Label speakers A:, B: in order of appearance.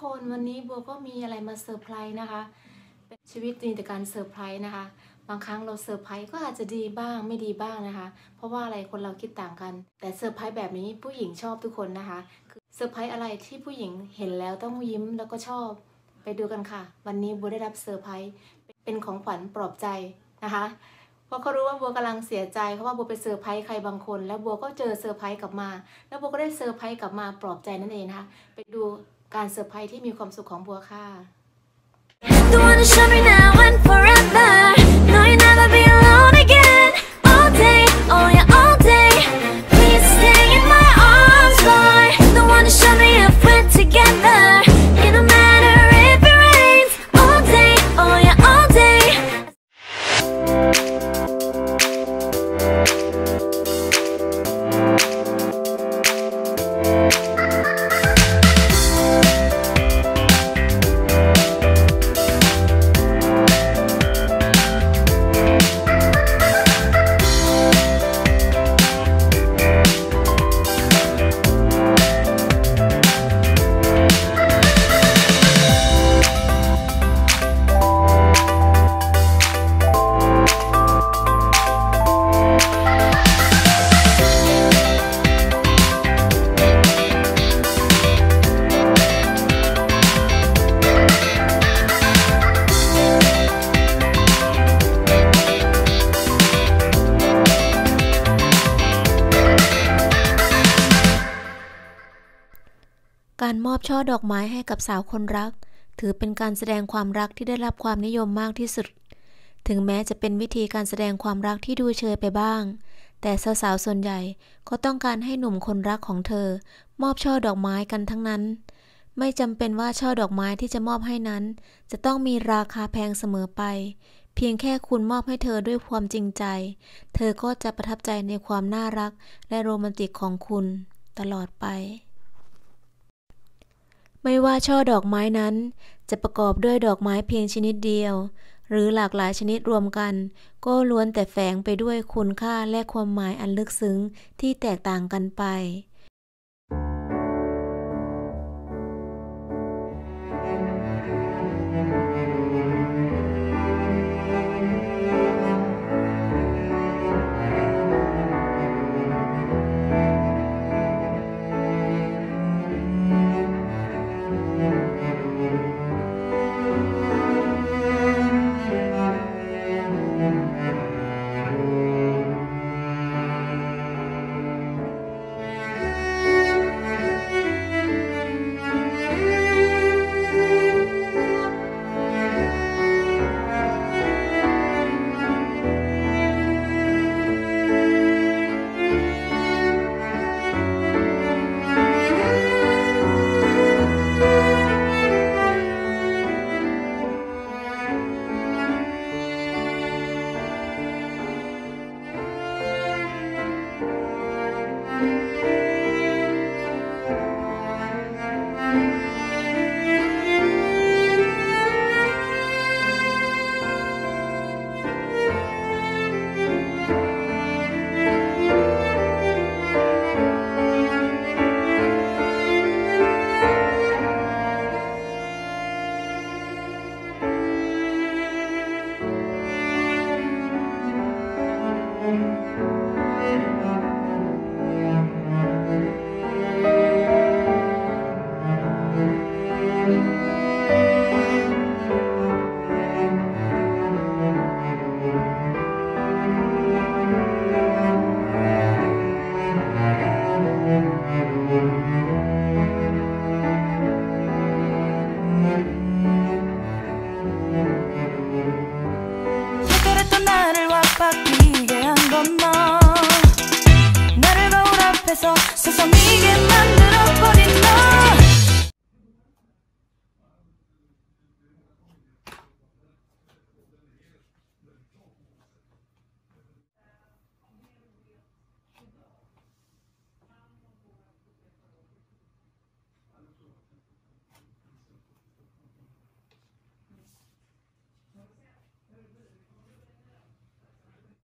A: คนวันนี้บัวก็มีอะไรมาเซอร์ไพรส์นะคะเป็นชีวิตมีแต่การเซอร์ไพรส์นะคะ บางครั้งเราเซอร์ไพรส์ก็อาจจะดีบ้างไม่ดีบ้างนะคะ เพราะว่าอะไรคนเราคิดต่างกัน แต่เซอร์ไพรส์แบบนี้ผู้หญิงชอบทุกคนนะคะคือเซอร์ไพรส์อะไรที่ผู้หญิงเห็นแล้วต้องยิ้มแล้วก็ชอบ ไปดูกันค่ะ วันนี้บัวได้รับเซอร์ไพรส์เป็นของขวัญปลอบใจนะคะ เพราะเขารู้ว่าบัวกำลังเสียใจเพราะว่าบัวไปเซอร์ไพรส์ใครบางคน แล้วบัวก็เจอเซอร์ไพรส์กลับมา แล้วบัวก็ได้เซอร์ไพรส์กลับมาปลอบใจนั่นเองนะคะไปดูการเซอร์ไพรส์ที่มีความสุขของบัวค่ะ
B: The one to show me now and forever.
C: การมอบช่อดอกไม้ให้กับสาวคนรัก ถือเป็นการแสดงความรักที่ได้รับความนิยมมากที่สุด ถึงแม้จะเป็นวิธีการแสดงความรักที่ดูเชยไปบ้าง แต่สาวๆส่วนใหญ่ก็ต้องการให้หนุ่มคนรักของเธอ มอบช่อดอกไม้กันทั้งนั้น ไม่จำเป็นว่าช่อดอกไม้ที่จะมอบให้นั้น จะต้องมีราคาแพงเสมอไป เพียงแค่คุณมอบให้เธอด้วยความจริงใจ เธอก็จะประทับใจในความน่ารักและโรแมนติกของคุณ ตลอดไป ไม่ว่าช่อดอกไม้นั้น จะประกอบด้วยดอกไม้เพียงชนิดเดียว หรือหลากหลายชนิดรวมกัน ก็ล้วนแต่แฝงไปด้วยคุณค่าและความหมายอันลึกซึ้งที่แตกต่างกันไป